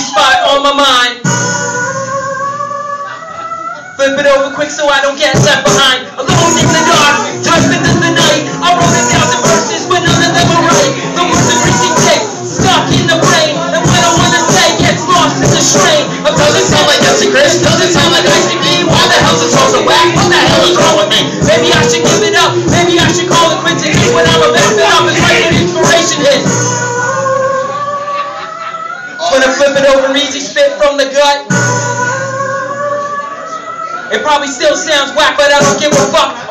spot on my mind. Flip it over quick so I don't get left behind. Alone in the dark, dark the I flip it over easy, spit from the gut. It probably still sounds whack, but I don't give a fuck.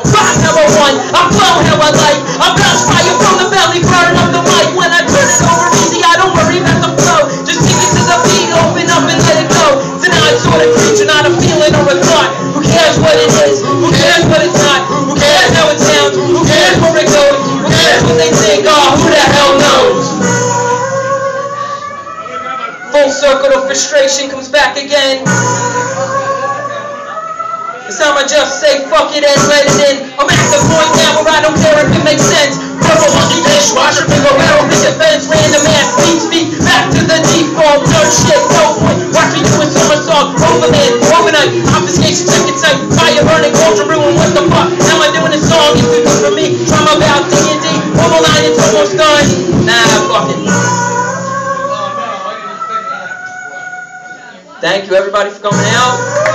Circle of frustration comes back again. Time I just say fuck it and let it in. I'm at the point now where I don't care if it makes sense. Purple monkey dishwasher, big barrel, big defense, random ass beat speak. Back to the default, dirt shit, no point. Watch me doing somersault, overland, overnight, obfuscation, second sight, fire burning, culture ruin, what the fuck? Now I'm doing a song, it's too good for me. Drama about D&D, one more line, it's almost done. Nah, fuck it. Thank you everybody for coming out.